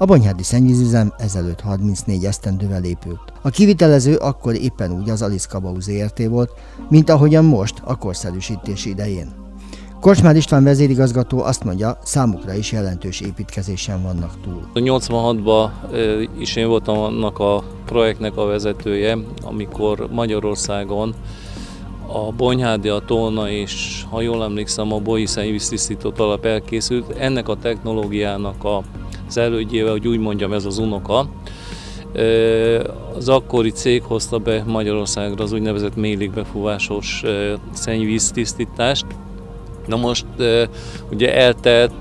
A Bonyhádi szennyvízüzem ezelőtt 34 esztendővel épült. A kivitelező akkor éppen úgy az Alice ZRT volt, mint ahogyan most a korszerűsítés idején. Kocsmár István vezérigazgató azt mondja, számukra is jelentős építkezésen vannak túl. 86-ban is én voltam annak a projektnek a vezetője, amikor Magyarországon a Bonyhádi, a Tolna és, ha jól emlékszem, a Bohiszen víztisztító talap elkészült. Ennek a technológiának az elődjével, hogy úgy mondjam, ez az unoka. Az akkori cég hozta be Magyarországra az úgynevezett mélékbefúvásos szennyvíztisztítást. Na most ugye eltelt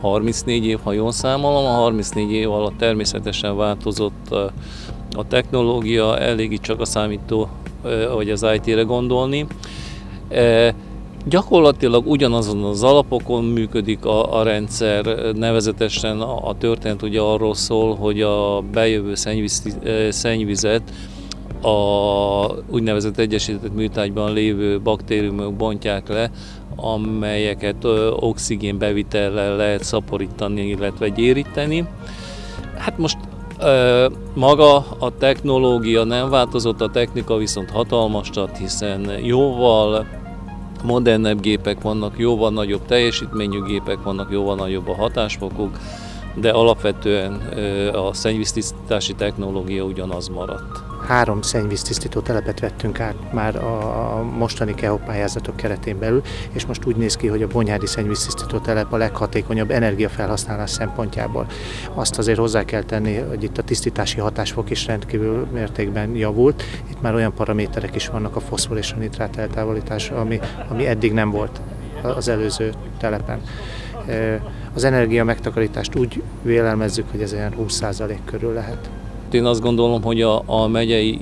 34 év, ha jól számolom, a 34 év alatt természetesen változott a technológia, elég csak a számító vagy az IT-re gondolni. Gyakorlatilag ugyanazon az alapokon működik a, a rendszer, nevezetesen a, a történet ugye arról szól, hogy a bejövő szennyvíz, szennyvizet a úgynevezett egyesített műtágyban lévő baktériumok bontják le, amelyeket oxigén bevitellel lehet szaporítani, illetve gyéríteni. Hát most maga a technológia nem változott, a technika viszont hatalmasat, hiszen jóval modernebb gépek vannak, jóval nagyobb teljesítményű gépek vannak, jóval nagyobb a hatásfokuk, de alapvetően a szennyvíztisztítási technológia ugyanaz maradt három szennyvíztisztító telepet vettünk át már a mostani KEO pályázatok keretén belül, és most úgy néz ki, hogy a Bonyhádi szennyvíztisztító telep a leghatékonyabb energiafelhasználás szempontjából. Azt azért hozzá kell tenni, hogy itt a tisztítási hatásfok is rendkívül mértékben javult. Itt már olyan paraméterek is vannak a foszfor és a nitrát eltávolítás, ami, ami eddig nem volt az előző telepen. Az energia megtakarítást úgy vélelmezzük, hogy ez olyan 20% körül lehet. Én azt gondolom, hogy a, a megyei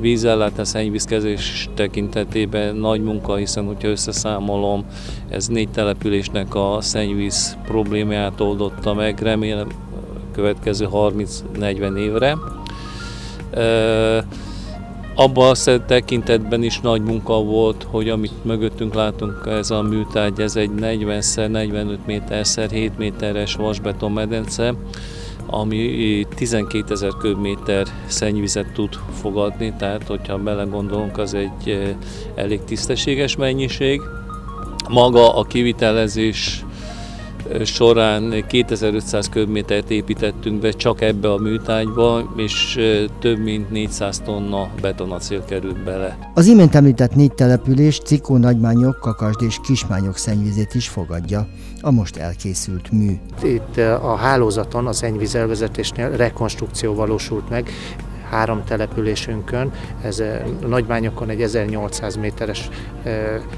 vízellátás szennyvízkezés tekintetében nagy munka, hiszen hogyha összeszámolom, ez négy településnek a szennyvíz problémáját oldotta meg, remélem következő 30-40 évre. Abban a tekintetben is nagy munka volt, hogy amit mögöttünk látunk, ez a műtárgy, ez egy 40x45 méterszer 7 méteres vasbeton medence, ami 12 ezer köbméter szennyvizet tud fogadni, tehát hogyha belegondolunk, az egy elég tisztességes mennyiség. Maga a kivitelezés során 2500 köbmétert építettünk be csak ebbe a műtágyba, és több mint 400 tonna betonacél került bele. Az imént említett négy település Cikó, Nagymányok, Kakasd és Kismányok szennyvizét is fogadja a most elkészült mű. Itt a hálózaton, az szennyvízelvezetésnél rekonstrukció valósult meg, három településünkön, ez Nagymányokon egy 1800 méteres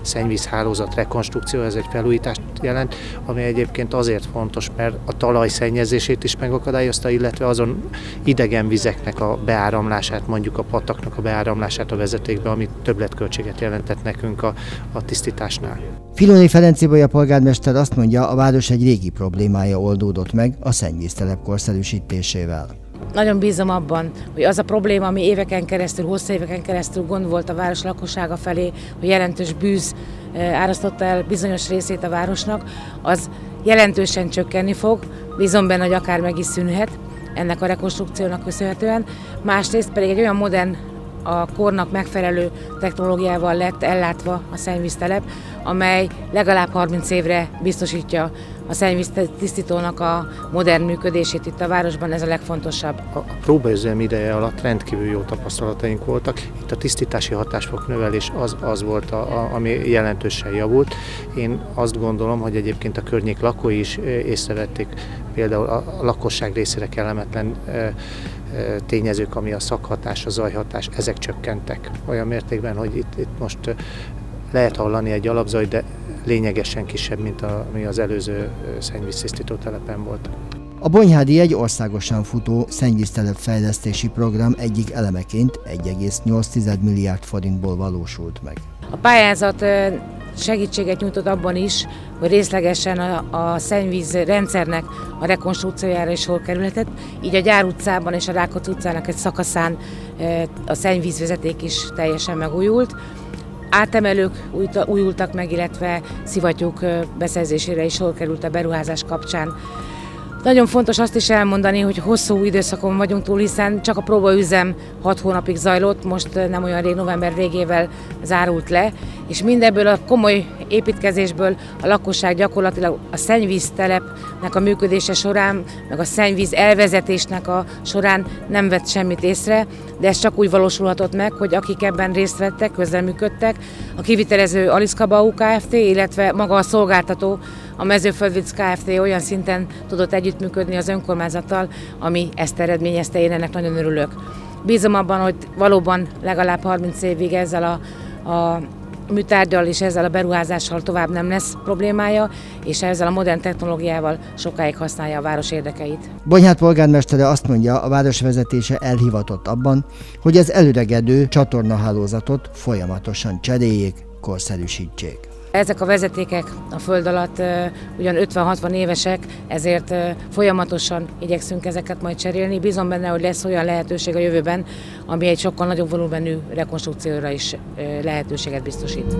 szennyvízhálózat rekonstrukció, ez egy felújítást jelent, ami egyébként azért fontos, mert a talaj szennyezését is megakadályozta, illetve azon idegen vizeknek a beáramlását, mondjuk a pataknak a beáramlását a vezetékbe, ami többletköltséget jelentett nekünk a, a tisztításnál. Filoni Ferencibolya polgármester azt mondja, a város egy régi problémája oldódott meg a szennyvíztelep korszerűsítésével. Nagyon bízom abban, hogy az a probléma, ami éveken keresztül, hosszú éveken keresztül gond volt a város lakossága felé, hogy jelentős bűz eh, árasztotta el bizonyos részét a városnak, az jelentősen csökkenni fog. Bízom benne, hogy akár meg is szűnhet ennek a rekonstrukciónak köszönhetően. Másrészt pedig egy olyan modern a kornak megfelelő technológiával lett ellátva a szennyvíztelep, amely legalább 30 évre biztosítja a szennyvíz tisztítónak a modern működését itt a városban, ez a legfontosabb. A próbaüzem ideje alatt rendkívül jó tapasztalataink voltak. Itt a tisztítási hatásfok növelés az, az volt, a, a, ami jelentősen javult. Én azt gondolom, hogy egyébként a környék lakói is észrevették például a lakosság részére kellemetlen tényezők, ami a szakhatás, a zajhatás, ezek csökkentek olyan mértékben, hogy itt, itt most lehet hallani egy alapzaj, de lényegesen kisebb, mint a, ami az előző szennyvíztisztító telepen volt. A Bonyhádi egy országosan futó szennyvíztelep fejlesztési program egyik elemeként 1,8 milliárd forintból valósult meg. A pályázat segítséget nyújtott abban is, hogy részlegesen a, a szennyvíz rendszernek a rekonstrukciójára is sor kerülhetett, így a Gyár utcában és a Rákóczi utcának egy szakaszán a szennyvízvezeték is teljesen megújult átemelők újultak meg, illetve szivattyúk beszerzésére is sor került a beruházás kapcsán. Nagyon fontos azt is elmondani, hogy hosszú időszakon vagyunk túl, hiszen csak a próbaüzem 6 hónapig zajlott, most nem olyan rég, november végével zárult le, és mindebből a komoly építkezésből a lakosság gyakorlatilag a szennyvíztelepnek a működése során, meg a szennyvíz elvezetésnek a során nem vett semmit észre, de ez csak úgy valósulhatott meg, hogy akik ebben részt vettek, közreműködtek, a kivitelező Aliszkabau Kft., illetve maga a szolgáltató, a Mezőföldvic Kft. olyan szinten tudott együttműködni az önkormányzattal, ami ezt eredményezte, én ennek nagyon örülök. Bízom abban, hogy valóban legalább 30 évig ezzel a, a műtárgyal és ezzel a beruházással tovább nem lesz problémája, és ezzel a modern technológiával sokáig használja a város érdekeit. Bonyhát polgármestere azt mondja, a város vezetése elhivatott abban, hogy az előregedő csatornahálózatot folyamatosan cseréljék, korszerűsítsék. Ezek a vezetékek a föld alatt ugyan 50-60 évesek, ezért folyamatosan igyekszünk ezeket majd cserélni. Bízom benne, hogy lesz olyan lehetőség a jövőben, ami egy sokkal nagyobb volumenű rekonstrukcióra is lehetőséget biztosít.